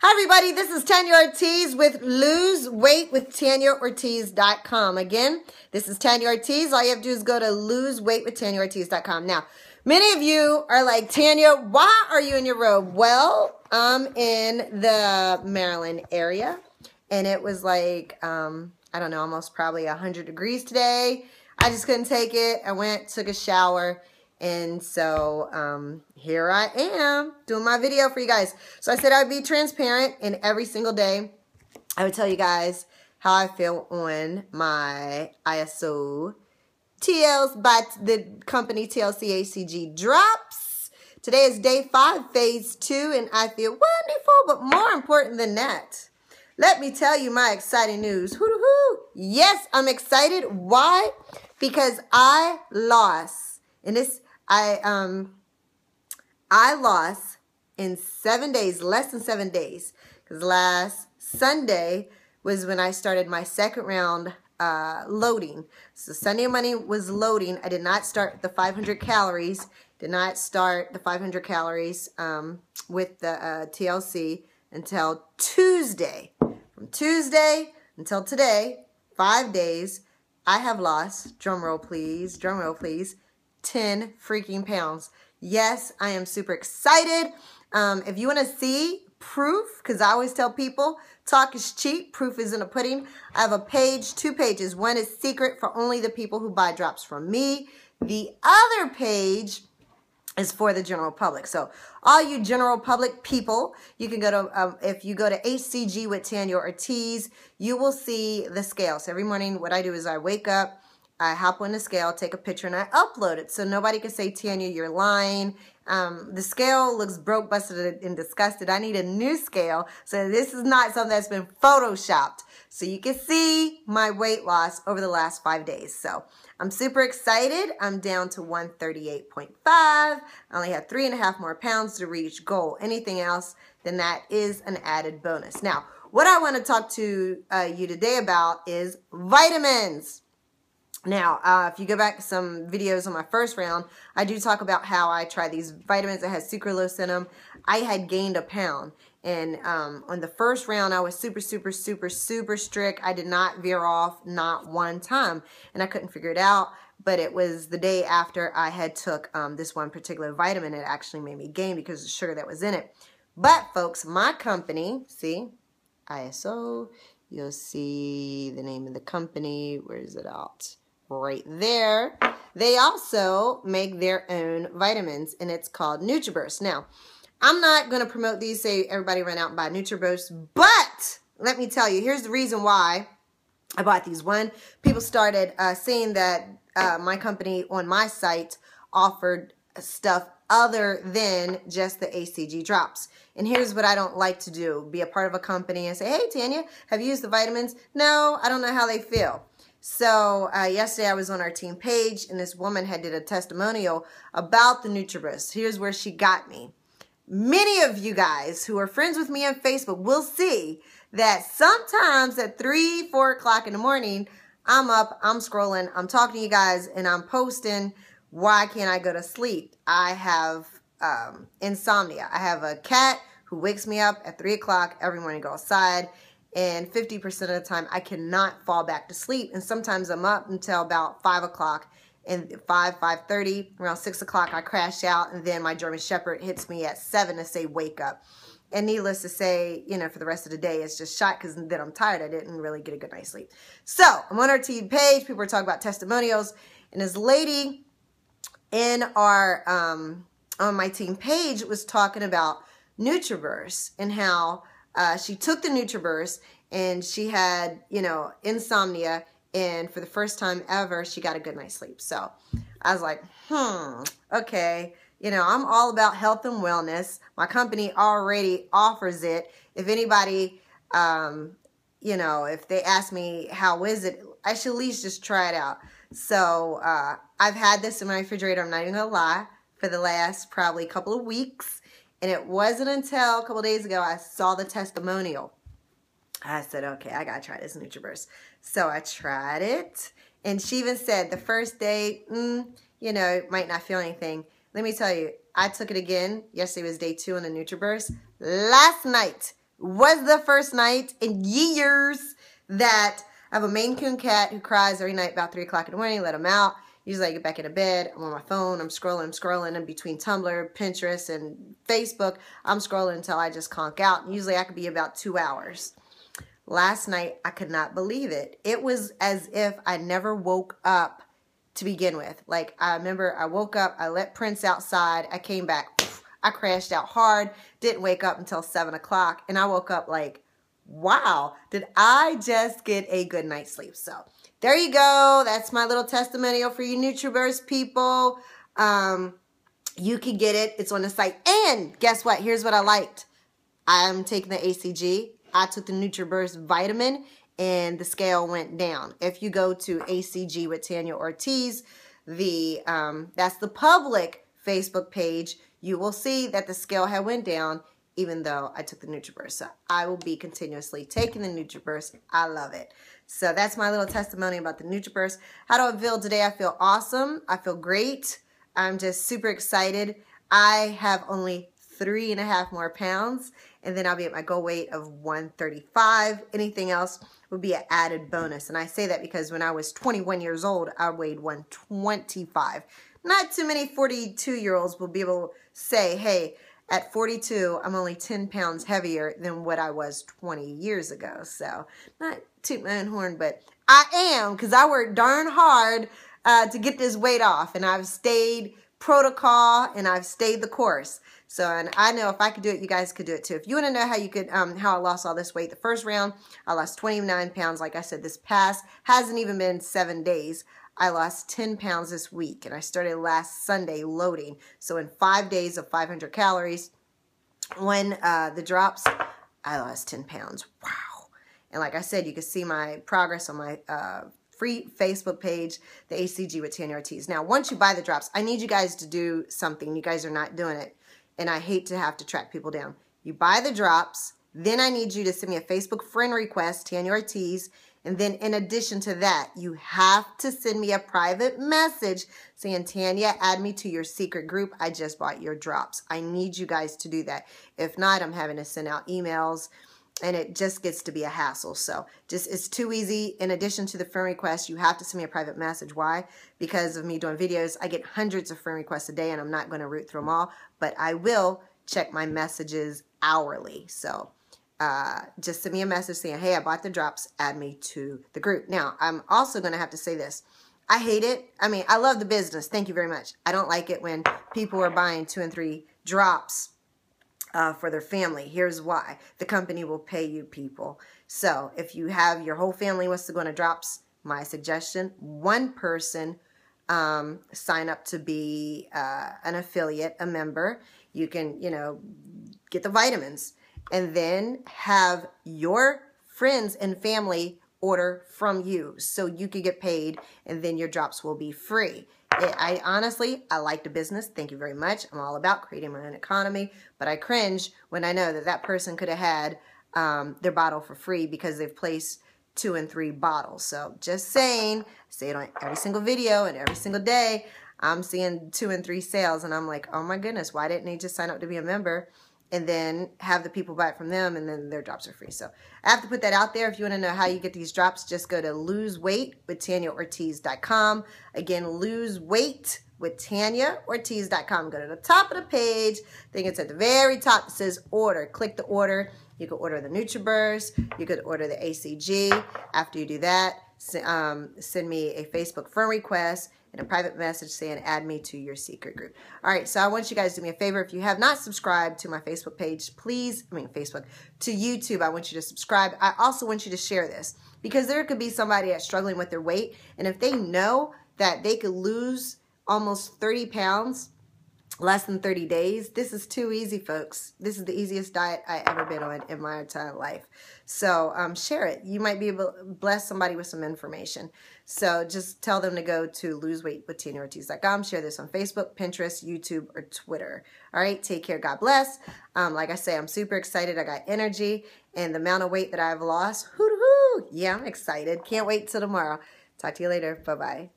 Hi, everybody. This is Tanya Ortiz with Lose Weight with TanyaOrtiz.com. Again, this is Tanya Ortiz. All you have to do is go to loseweightwith Now, many of you are like, Tanya, why are you in your robe? Well, I'm in the Maryland area, and it was like, um, I don't know, almost probably 100 degrees today. I just couldn't take it. I went, took a shower, and so um, here I am doing my video for you guys. So I said I'd be transparent and every single day I would tell you guys how I feel on my ISO TLs by the company TLC HCG drops. Today is day five, phase two, and I feel wonderful, but more important than that, let me tell you my exciting news. Hoo-hoo-hoo. Yes, I'm excited. Why? Because I lost, and this I um I lost in seven days, less than seven days, because last Sunday was when I started my second round uh, loading. So Sunday money was loading. I did not start the 500 calories. Did not start the 500 calories um, with the uh, TLC until Tuesday. From Tuesday until today, five days, I have lost, drum roll please, drum roll please, 10 freaking pounds. Yes, I am super excited. Um, if you want to see proof, because I always tell people, talk is cheap, proof is in a pudding. I have a page, two pages. One is secret for only the people who buy drops from me. The other page is for the general public. So all you general public people, you can go to, um, if you go to HCG with Tanya Ortiz, you will see the scale. So every morning what I do is I wake up, I hop on the scale, take a picture, and I upload it so nobody can say, Tanya, you're lying. Um, the scale looks broke, busted, and disgusted. I need a new scale. So this is not something that's been photoshopped. So you can see my weight loss over the last five days. So I'm super excited. I'm down to 138.5. I only have three and a half more pounds to reach goal. Anything else than that is an added bonus. Now, what I want to talk to uh, you today about is vitamins. Now, uh, if you go back to some videos on my first round, I do talk about how I tried these vitamins that had sucralose in them. I had gained a pound. And um, on the first round, I was super, super, super, super strict. I did not veer off, not one time. And I couldn't figure it out. But it was the day after I had took um, this one particular vitamin. It actually made me gain because of the sugar that was in it. But, folks, my company, see, ISO, you'll see the name of the company. Where is it out? Right there. They also make their own vitamins, and it's called NutriBurst. Now, I'm not going to promote these, say everybody run out and buy NutriBurst, but let me tell you, here's the reason why I bought these. One, people started uh, saying that uh, my company on my site offered stuff other than just the HCG drops. And here's what I don't like to do. Be a part of a company and say, hey, Tanya, have you used the vitamins? No, I don't know how they feel. So uh, yesterday I was on our team page and this woman had did a testimonial about the NutriBurst. Here's where she got me. Many of you guys who are friends with me on Facebook will see that sometimes at 3, 4 o'clock in the morning, I'm up, I'm scrolling, I'm talking to you guys, and I'm posting, why can't I go to sleep? I have um, insomnia. I have a cat who wakes me up at 3 o'clock every morning, go outside, and 50% of the time I cannot fall back to sleep. And sometimes I'm up until about 5 o'clock and 5, 5.30, around 6 o'clock I crash out and then my German Shepherd hits me at 7 to say wake up. And needless to say, you know, for the rest of the day, it's just shot because then I'm tired. I didn't really get a good night's sleep. So I'm on our team page. People are talking about testimonials. And this lady in our, um, on my team page was talking about NutriBurst and how uh, she took the NutriBurst and she had, you know, insomnia. And for the first time ever, she got a good night's sleep. So I was like, hmm, okay. You know, I'm all about health and wellness. My company already offers it. If anybody, um, you know, if they ask me, how is it? I should at least just try it out. So uh, I've had this in my refrigerator, I'm not even to lie, for the last probably couple of weeks. And it wasn't until a couple days ago I saw the testimonial. I said, okay, I got to try this NutriBurst. So I tried it. And she even said the first day, mm, you know, might not feel anything. Let me tell you, I took it again. Yesterday was day two on the NutriBurst. Last night, was the first night in years that I have a Maine Coon cat who cries every night about 3 o'clock in the morning. Let him out. Usually I get back into bed. I'm on my phone. I'm scrolling. I'm scrolling in between Tumblr, Pinterest, and Facebook. I'm scrolling until I just conk out. And usually I could be about two hours. Last night, I could not believe it. It was as if I never woke up to begin with. Like, I remember I woke up, I let Prince outside, I came back, I crashed out hard, didn't wake up until 7 o'clock, and I woke up like, wow, did I just get a good night's sleep? So, there you go. That's my little testimonial for you NutriBurst people. Um, you can get it. It's on the site. And guess what? Here's what I liked. I'm taking the HCG. I took the NutriBurst vitamin and the scale went down. If you go to HCG with Tanya Ortiz, the um, that's the public Facebook page, you will see that the scale had went down even though I took the NutriBurst. So I will be continuously taking the NutriBurst. I love it. So that's my little testimony about the NutriBurst. How do I feel today? I feel awesome. I feel great. I'm just super excited. I have only three and a half more pounds and then I'll be at my goal weight of 135. Anything else would be an added bonus. And I say that because when I was 21 years old, I weighed 125. Not too many 42 year olds will be able to say, hey, at 42, I'm only 10 pounds heavier than what I was 20 years ago. So, not toot my own horn, but I am because I worked darn hard uh, to get this weight off. And I've stayed protocol and I've stayed the course. So, and I know if I could do it, you guys could do it too. If you want to know how you could, um, how I lost all this weight, the first round, I lost 29 pounds. Like I said, this past hasn't even been seven days. I lost 10 pounds this week and I started last Sunday loading. So in five days of 500 calories, when uh, the drops, I lost 10 pounds. Wow. And like I said, you can see my progress on my uh, free Facebook page, the HCG with Tanya Ortiz. Now, once you buy the drops, I need you guys to do something. You guys are not doing it and I hate to have to track people down. You buy the drops, then I need you to send me a Facebook friend request, Tanya Ortiz, and then in addition to that, you have to send me a private message saying, Tanya, add me to your secret group. I just bought your drops. I need you guys to do that. If not, I'm having to send out emails and it just gets to be a hassle. So just it's too easy. In addition to the friend request, you have to send me a private message. Why? Because of me doing videos, I get hundreds of friend requests a day and I'm not going to root through them all, but I will check my messages hourly. So uh, just send me a message saying, hey, I bought the drops, add me to the group. Now, I'm also going to have to say this. I hate it. I mean, I love the business. Thank you very much. I don't like it when people are buying two and three drops uh, for their family. Here's why. The company will pay you people. So if you have your whole family wants to go a drops, my suggestion, one person um, sign up to be uh, an affiliate, a member. You can, you know, get the vitamins and then have your friends and family order from you so you can get paid and then your drops will be free. It, I honestly, I like the business. Thank you very much. I'm all about creating my own economy, but I cringe when I know that that person could have had um, their bottle for free because they've placed two and three bottles. So just saying, say it on every single video and every single day. I'm seeing two and three sales and I'm like, oh my goodness, why didn't they just sign up to be a member? And then have the people buy it from them and then their drops are free. So I have to put that out there. If you want to know how you get these drops, just go to lose weight with TanyaOrtiz.com. Again, lose weight with. Go to the top of the page. I think it's at the very top. It says order. Click the order. You could order the NutriBurst. You could order the HCG. After you do that, um, send me a Facebook friend request and a private message saying add me to your secret group. All right, so I want you guys to do me a favor. If you have not subscribed to my Facebook page, please, I mean Facebook, to YouTube, I want you to subscribe. I also want you to share this because there could be somebody that's struggling with their weight and if they know that they could lose almost 30 pounds less than 30 days. This is too easy, folks. This is the easiest diet I ever been on in my entire life. So um, share it. You might be able to bless somebody with some information. So just tell them to go to loseweightwithtanyaortiz.com. Share this on Facebook, Pinterest, YouTube, or Twitter. All right, take care. God bless. Um, like I say, I'm super excited. I got energy and the amount of weight that I've lost. Hoo-hoo! Yeah, I'm excited. Can't wait till tomorrow. Talk to you later. Bye-bye.